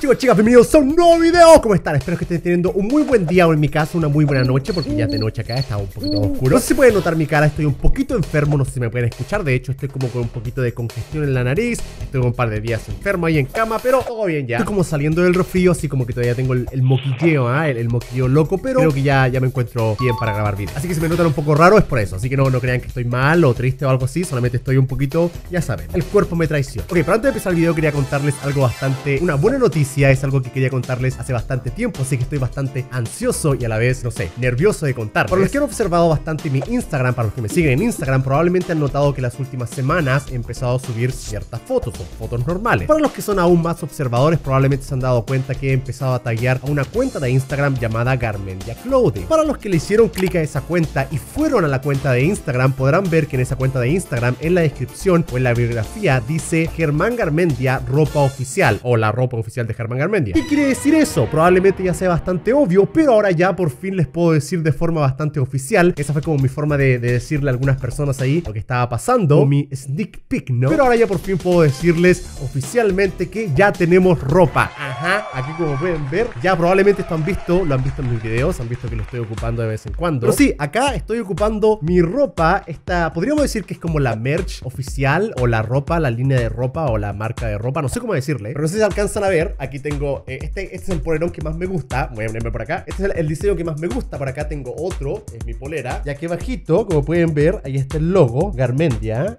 Chicos, chicas, bienvenidos a un nuevo video. ¿Cómo están? Espero que estén teniendo un muy buen día o en mi caso una muy buena noche Porque ya de noche acá, está un poquito oscuro. No sé si pueden notar mi cara, estoy un poquito enfermo No sé si me pueden escuchar, de hecho estoy como con un poquito de congestión en la nariz Estoy un par de días enfermo ahí en cama, pero todo bien ya. Estoy como saliendo del refrío, así como que todavía tengo el, moquilleo, ¿ah? el, moquilleo loco Pero creo que ya, ya me encuentro bien para grabar videos Así que si me notan un poco raro es por eso. Así que no, no crean que estoy mal o triste o algo así Solamente estoy un poquito, ya saben, el cuerpo me traiciona. Ok, pero antes de empezar el video quería contarles algo bastante, una buena noticia Es algo que quería contarles hace bastante tiempo, así que estoy bastante ansioso y a la vez, no sé, nervioso de contar. Para los que han observado bastante mi Instagram, para los que me siguen en Instagram, probablemente han notado que las últimas semanas he empezado a subir ciertas fotos o fotos normales. Para los que son aún más observadores, probablemente se han dado cuenta que he empezado a taggear a una cuenta de Instagram llamada Garmendia Clothing. Para los que le hicieron clic a esa cuenta y fueron a la cuenta de Instagram, podrán ver que en esa cuenta de Instagram, en la descripción o en la biografía, dice Germán Garmendia ropa oficial o la ropa oficial de Germán Garmendia. ¿Qué quiere decir eso? Probablemente ya sea bastante obvio, pero ahora ya por fin les puedo decir de forma bastante oficial. Esa fue como mi forma de, decirle a algunas personas ahí lo que estaba pasando, o mi sneak peek, ¿no? Pero ahora ya por fin puedo decirles oficialmente que ya tenemos ropa. Ajá, aquí como pueden ver, ya probablemente esto han visto, lo han visto en mis videos, han visto que lo estoy ocupando de vez en cuando. Pero sí, acá estoy ocupando mi ropa, esta, podríamos decir que es como la merch oficial o la ropa, la línea de ropa o la marca de ropa, no sé cómo decirle, pero no sé si alcanzan a ver, aquí tengo, eh, este, este es el polerón que más me gusta, voy a ponerme por acá, este es el, diseño que más me gusta, por acá tengo otro, es mi polera, ya que bajito, como pueden ver, ahí está el logo, Garmendia,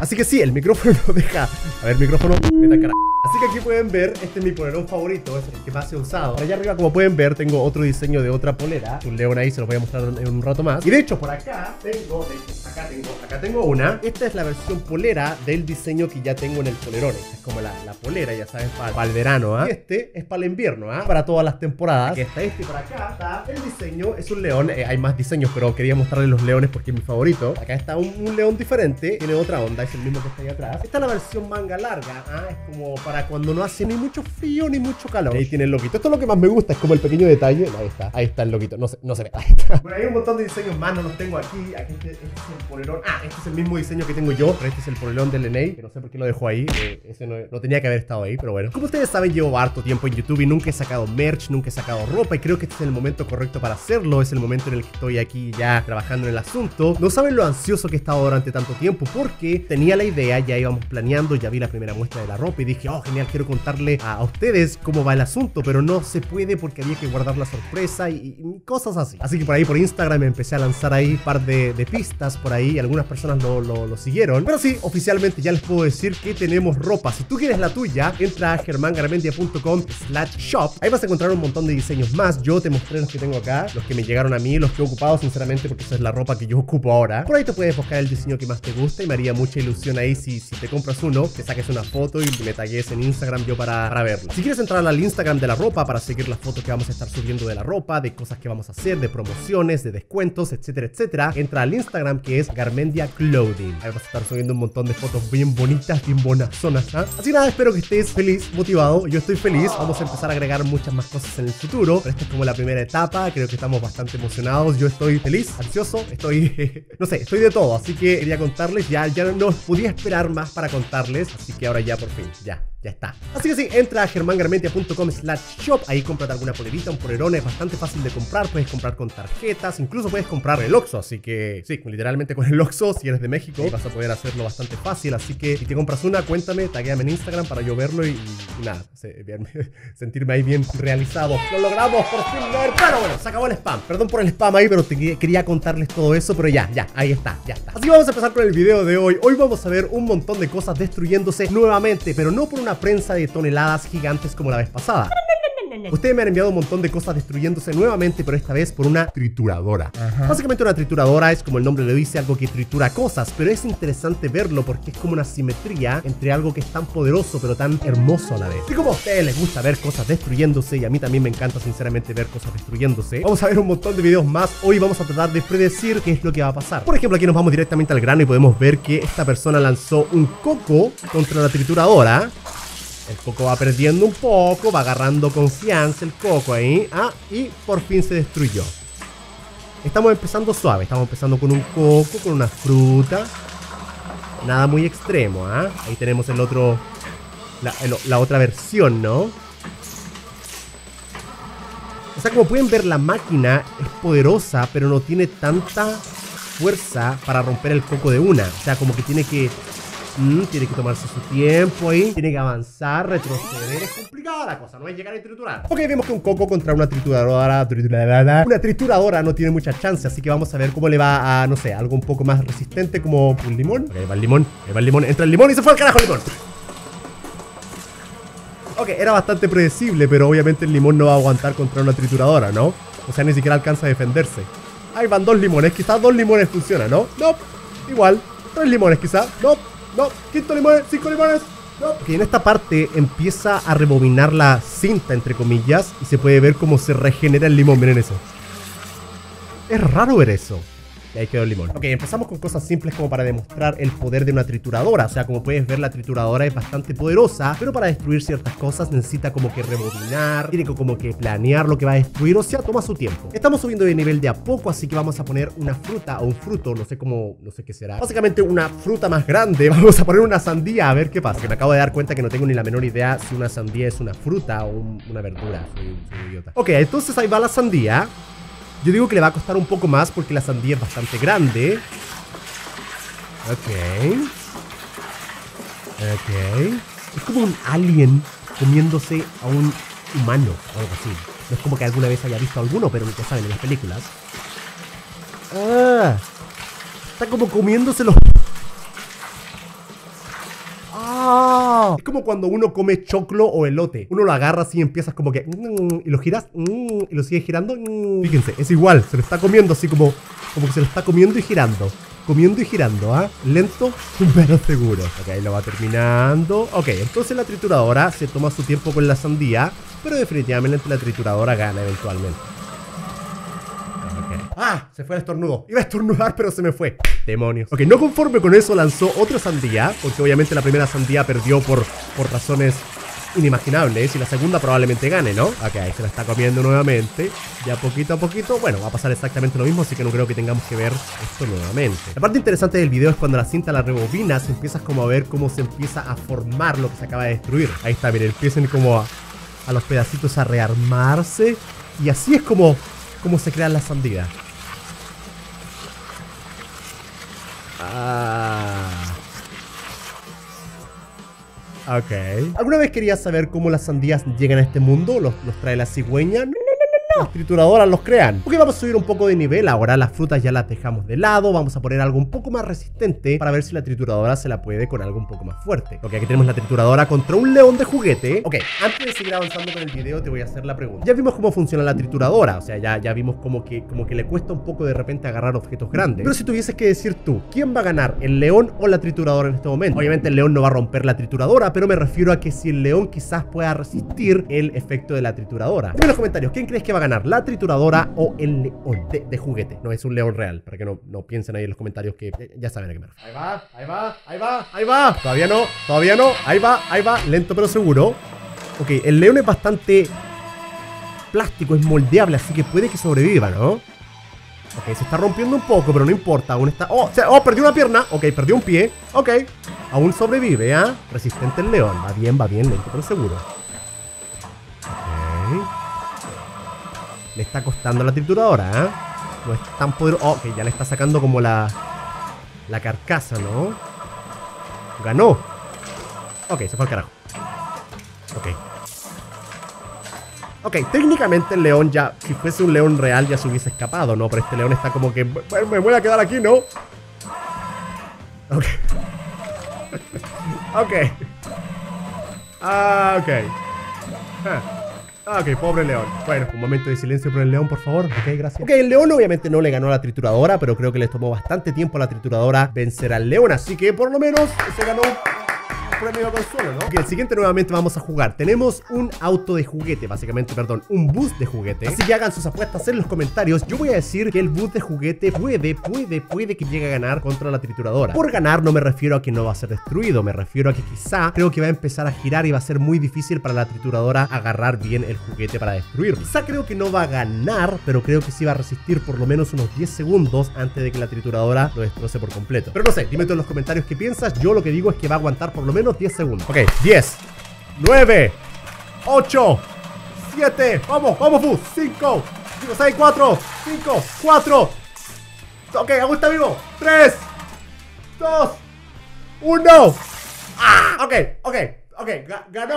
así que sí, el micrófono deja, a ver, micrófono, me cara Así que aquí pueden ver, este es mi polerón favorito, es el que más he usado. Allá arriba, como pueden ver, tengo otro diseño de otra polera. Un león ahí, se los voy a mostrar en un rato más. Y de hecho, por acá tengo, acá tengo, una. Esta es la versión polera del diseño que ya tengo en el polerón. Esta es como la, polera, ya sabes, para, el verano, ¿ah? Este es para el invierno, ¿ah? Para todas las temporadas. Aquí está este, por acá está el diseño. Es un león, eh, hay más diseños, pero quería mostrarles los leones porque es mi favorito. Acá está un, león diferente, tiene otra onda, es el mismo que está ahí atrás. Esta es la versión manga larga, ¿ah? Es como para cuando no hace ni mucho frío ni mucho calor. Ahí tiene el loquito. Esto es lo que más me gusta, es como el pequeño detalle. Ahí está, ahí está el loquito. No se, no se ve. Ahí está. Bueno, hay un montón de diseños más, no los tengo aquí. Aquí este, este, es el polerón. Ah, este es el mismo diseño que tengo yo, este es el polerón del Enei, que no sé por qué lo dejó ahí. Eh, ese no, tenía que haber estado ahí, pero bueno. Como ustedes saben, llevo harto tiempo en YouTube y nunca he sacado merch, nunca he sacado ropa y creo que este es el momento correcto para hacerlo. Es el momento en el que estoy aquí ya trabajando en el asunto. No saben lo ansioso que he estado durante tanto tiempo porque tenía la idea, ya íbamos planeando, ya vi la primera muestra de la ropa y dije, oh, genial, quiero contarle a, ustedes cómo va el asunto, pero no se puede porque había que guardar la sorpresa y, cosas así. Así que por ahí por Instagram me empecé a lanzar ahí un par de, pistas por ahí, algunas personas lo, lo, siguieron. Pero sí, oficialmente ya les puedo decir que tenemos ropa. Si tú quieres la tuya, entra a germangarmendia.com slash shop. Ahí vas a encontrar un montón de diseños más. Yo te mostré los que tengo acá, los que me llegaron a mí, los que he ocupado sinceramente porque esa es la ropa que yo ocupo ahora. Por ahí te puedes buscar el diseño que más te gusta y me haría mucha ilusión ahí si, si te compras uno, que saques una foto y me tagues en Instagram yo para, para verlo. Si quieres entrar al Instagram de la ropa para seguir las fotos que vamos a estar subiendo de la ropa, de cosas que vamos a hacer, de promociones, de descuentos, etcétera, etcétera, entra al Instagram que es Garmendia Clothing. Ahí vas a estar subiendo un montón de fotos bien bonitas, bien buenas zonas. ¿ah? Así nada, espero que estés feliz, motivado. Yo estoy feliz. Vamos a empezar a agregar muchas más cosas en el futuro. Pero esta es como la primera etapa. Creo que estamos bastante emocionados. Yo estoy feliz, ansioso. Estoy, no sé, estoy de todo. Así que quería contarles. Ya, ya no podía esperar más para contarles. Así que ahora ya por fin, ya, ya está. Así que sí, entra a germangarmentia.com slash shop. Ahí cómprate alguna polerita, un polerón. Es bastante fácil de comprar. Puedes comprar con tarjetas. Incluso puedes comprar el Oxxo. Así que sí, literalmente con el Oxxo, si eres de México, vas a poder hacerlo bastante fácil. Así que si te compras una, cuéntame, taguéame en Instagram para yo verlo y, nada, sentirme ahí bien realizado. Lo logramos por fin Pero bueno, se acabó el spam. Perdón por el spam ahí, pero quería contarles todo eso. Pero ya, ya, ahí está, ya está. Así que vamos a empezar con el video de hoy. Hoy vamos a ver un montón de cosas destruyéndose nuevamente, pero no por una prensa de toneladas gigantes como la vez pasada. Ustedes me han enviado un montón de cosas destruyéndose nuevamente, pero esta vez por una trituradora. Básicamente una trituradora es como el nombre le dice, algo que tritura cosas, pero es interesante verlo porque es como una simetría entre algo que es tan poderoso pero tan hermoso a la vez. Y como a ustedes les gusta ver cosas destruyéndose y a mí también me encanta sinceramente ver cosas destruyéndose, vamos a ver un montón de videos más. Hoy vamos a tratar de predecir qué es lo que va a pasar. Por ejemplo, aquí nos vamos directamente al grano y podemos ver que esta persona lanzó un coco contra la trituradora el coco va perdiendo un poco, va agarrando confianza el coco ahí. Ah, y por fin se destruyó. Estamos empezando suave, estamos empezando con un coco, con una fruta. Nada muy extremo, ¿ah? Ahí tenemos el otro... La, la, otra versión, ¿no? sea, como pueden ver, la máquina es poderosa, pero no tiene tanta fuerza para romper el coco de una. O sea, como que tiene que Mm, tiene que tomarse su tiempo ahí. Tiene que avanzar, retroceder. Es complicada la cosa, no es llegar y triturar. Ok, vemos que un coco contra una trituradora. Una trituradora no tiene mucha chance. Así que vamos a ver cómo le va a, no sé, algo un poco más resistente como un limón. Ok, va el limón. Ahí va el limón. Entra el limón y se fue al carajo el limón. Ok, era bastante predecible, pero obviamente el limón no va a aguantar contra una trituradora, ¿no? O sea, ni siquiera alcanza a defenderse. Ahí van dos limones. Quizás dos limones funciona, ¿no? No. Igual. Tres limones quizás. No. No, quinto limones, cinco limones. No. Que en esta parte empieza a rebobinar la cinta, entre comillas, y se puede ver cómo se regenera el limón. Miren eso. Es raro ver eso. Y ahí quedó el limón. Ok, empezamos con cosas simples como para demostrar el poder de una trituradora. O sea, como puedes ver, la trituradora es bastante poderosa, pero para destruir ciertas cosas necesita como que rebobinar, tiene como que planear lo que va a destruir, o sea, toma su tiempo. Estamos subiendo de nivel de a poco, así que vamos a poner una fruta o un fruto, no sé cómo, no sé qué será. Básicamente una fruta más grande. Vamos a poner una sandía a ver qué pasa. Que me acabo de dar cuenta que no tengo ni la menor idea si una sandía es una fruta o una verdura. soy un idiota. Ok, entonces ahí va la sandía. Yo digo que le va a costar un poco más porque la sandía es bastante grande. Ok. Ok. Es como un alien comiéndose a un humano o algo así. No es como que alguna vez haya visto alguno, pero ya saben, en las películas. Ah, está como comiéndose los Es como cuando uno come choclo o elote. Uno lo agarra así y empiezas como que. Mm, y lo giras. Mm, y lo sigues girando. Mm. Fíjense, es igual. Se lo está comiendo así como. Como que se lo está comiendo y girando. Comiendo y girando, ¿ah? Lento, pero seguro. Ok, ahí lo va terminando. Ok, entonces la trituradora se toma su tiempo con la sandía. Pero definitivamente la trituradora gana eventualmente. ¡Ah! Se fue el estornudo. Iba a estornudar, pero se me fue. Demonios. Ok, no conforme con eso, lanzó otra sandía. Porque obviamente la primera sandía perdió por, por razones inimaginables. Y la segunda probablemente gane, ¿no? Ok, ahí se la está comiendo nuevamente. Ya poquito a poquito. Bueno, va a pasar exactamente lo mismo. Así que no creo que tengamos que ver esto nuevamente. La parte interesante del video es cuando la cinta la rebobinas. Empiezas como a ver cómo se empieza a formar lo que se acaba de destruir. Ahí está, miren. Empiezan como a, a los pedacitos a rearmarse. Y así es como, como se crean las sandías. Ah. Ok. ¿Alguna vez querías saber cómo las sandías llegan a este mundo? ¿Los, los trae la cigüeña? Las trituradoras los crean. Ok, vamos a subir un poco de nivel. Ahora las frutas ya las dejamos de lado. Vamos a poner algo un poco más resistente para ver si la trituradora se la puede con algo un poco más fuerte. Ok, aquí tenemos la trituradora contra un león de juguete. Ok, antes de seguir avanzando con el video, te voy a hacer la pregunta. Ya vimos cómo funciona la trituradora. O sea, ya, ya vimos como que, como que le cuesta un poco de repente agarrar objetos grandes. Pero si tuvieses que decir tú, ¿quién va a ganar? ¿El león o la trituradora en este momento? Obviamente el león no va a romper la trituradora, pero me refiero a que si el león quizás pueda resistir el efecto de la trituradora. Dime en los comentarios, ¿quién crees que va a ganar? ¿La trituradora? o el león de, juguete. No es un león real, para que no, no piensen ahí en los comentarios que ya saben a qué me refiero. Ahí va, ahí va, ahí va, ahí va. Todavía no, todavía no. Ahí va, ahí va. Lento pero seguro. Ok, el león es bastante plástico, es moldeable, así que puede que sobreviva, ¿no? Ok, se está rompiendo un poco, pero no importa. Aún está... ¡Oh! ¡Oh! Perdió una pierna. Ok, perdió un pie. Ok. Aún sobrevive, ¿ah? Resistente el león. Va bien, va bien, lento, pero seguro. Le está costando la trituradora, ¿eh? No es tan poderoso. Oh, que ya le está sacando como la... La carcasa, ¿no? Ganó. Ok, se fue al carajo. Ok. Ok, técnicamente el león ya, si fuese un león real ya se hubiese escapado, ¿no? Pero este león está como que, me voy a quedar aquí, ¿no? Ok. ok. Ah, ok. Ah. Ah, ok, pobre león. Bueno, un momento de silencio por el león, por favor. Ok, gracias. Ok, el león obviamente no le ganó a la trituradora, pero creo que le tomó bastante tiempo a la trituradora vencer al león. Así que por lo menos se ganó el siguiente nuevamente vamos a jugar. Tenemos un auto de juguete, básicamente, perdón, un bus de juguete. Así que hagan sus apuestas en los comentarios. Yo voy a decir que el bus de juguete puede, puede, puede que llegue a ganar contra la trituradora. Por ganar no me refiero a que no va a ser destruido, me refiero a que quizá creo que va a empezar a girar y va a ser muy difícil para la trituradora agarrar bien el juguete para destruirlo. Quizá creo que no va a ganar, pero creo que sí va a resistir por lo menos unos 10 segundos antes de que la trituradora lo destroce por completo. Pero no sé, dime tú en los comentarios qué piensas. Yo lo que digo es que va a aguantar por lo menos 10 segundos. Ok, 10, 9, 8, 7. Vamos, vamos, Fu. 5, 6, 4, 5, 4. Ok, aún está vivo. 3, 2, 1. Ah, ok, ok, ok. ganó.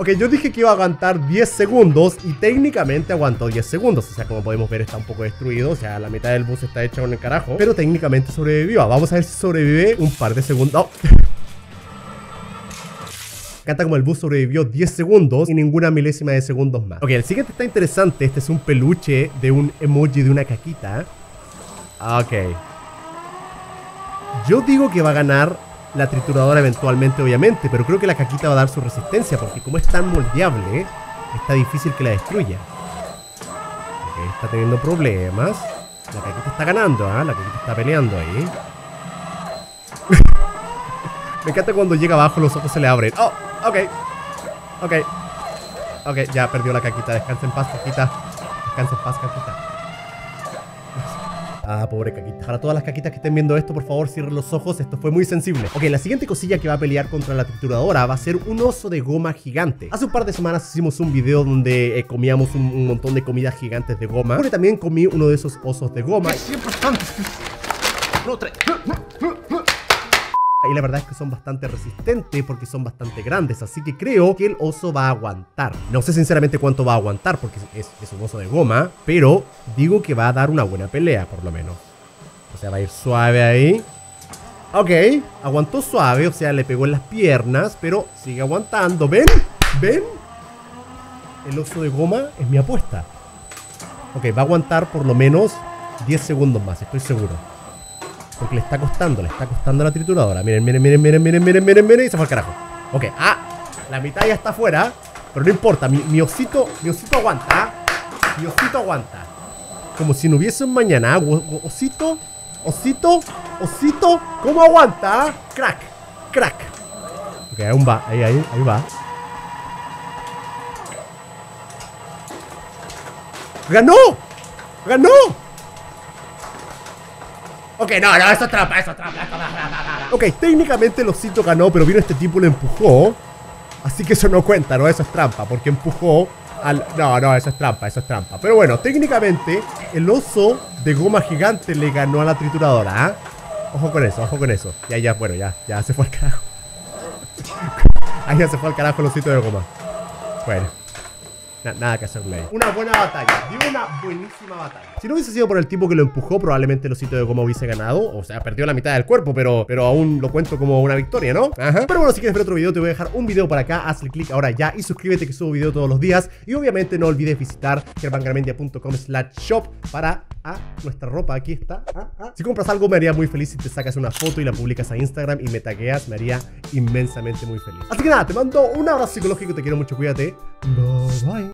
Ok, yo dije que iba a aguantar 10 segundos y técnicamente aguantó 10 segundos. O sea, como podemos ver está un poco destruido. O sea, la mitad del bus está hecha con el carajo. Pero técnicamente sobrevivió. Vamos a ver si sobrevive un par de segundos. Oh. Canta como el bus sobrevivió 10 segundos y ninguna milésima de segundos más. Ok, el siguiente está interesante. Este es un peluche de un emoji de una caquita. Ok. Yo digo que va a ganar la trituradora eventualmente, obviamente, pero creo que la caquita va a dar su resistencia, porque como es tan moldeable, está difícil que la destruya. Ok, está teniendo problemas. La caquita está ganando, ¿ah? La caquita está peleando ahí. Me encanta cuando llega abajo los ojos se le abren. Oh, ok. Ok. Ok, ya perdió la caquita. Descansa en paz, caquita. Descansa en paz, caquita. Ah, pobre caquita. Para todas las caquitas que estén viendo esto, por favor, cierren los ojos. Esto fue muy sensible. Ok, la siguiente cosilla que va a pelear contra la trituradora va a ser un oso de goma gigante. Hace un par de semanas hicimos un video donde eh, comíamos un, montón de comidas gigantes de goma. Porque también comí uno de esos osos de goma. No, y la verdad es que son bastante resistentes porque son bastante grandes. Así que creo que el oso va a aguantar. No sé sinceramente cuánto va a aguantar porque es, un oso de goma. Pero digo que va a dar una buena pelea por lo menos. O sea, va a ir suave ahí. Ok, aguantó suave, o sea, le pegó en las piernas, pero sigue aguantando. ¿Ven? ¿Ven? El oso de goma es mi apuesta. Ok, va a aguantar por lo menos 10 segundos más, estoy seguro. Porque le está costando, le está costando la trituradora. Miren, miren, miren, miren, miren, miren, miren, miren. Y se fue al carajo. Ok, ah, la mitad ya está afuera. Pero no importa, mi, osito, mi osito aguanta. ¿ah? Mi osito aguanta. Como si no hubiese un mañana. ¿ah? Osito, osito, osito. ¿Cómo aguanta? ¿ah? Crack, crack. Ok, aún va, ahí, ahí, ahí va. ¡Ganó! ¡Ganó! Ok, no, no, eso es trampa, eso es trampa. Ok, técnicamente el osito ganó, pero vino este tipo y lo empujó. Así que eso no cuenta, ¿no? Eso es trampa, porque empujó al... No, no, eso es trampa, eso es trampa. Pero bueno, técnicamente el oso de goma gigante le ganó a la trituradora, ¿ah? Ojo con eso, ojo con eso. Ya, ya, bueno, ya, ya se fue al carajo. Ahí ya se fue al carajo el osito de goma. Bueno nada que hacerle Una buena batalla, dio una buenísima batalla. Si no hubiese sido por el tipo que lo empujó, probablemente el osito de goma hubiese ganado. O sea, perdió la mitad del cuerpo, pero, pero aún lo cuento como una victoria, ¿no? Ajá. Pero bueno, si quieres ver otro video, te voy a dejar un video para acá. Hazle clic ahora ya y suscríbete que subo video todos los días. Y obviamente no olvides visitar germangarmendia.com slash shop para ah, nuestra ropa. Aquí está. Ah, ah. Si compras algo, me haría muy feliz si te sacas una foto y la publicas a Instagram y me tagueas. Me haría inmensamente muy feliz. Así que nada, te mando un abrazo psicológico. Te quiero mucho. Cuídate. Bye bye.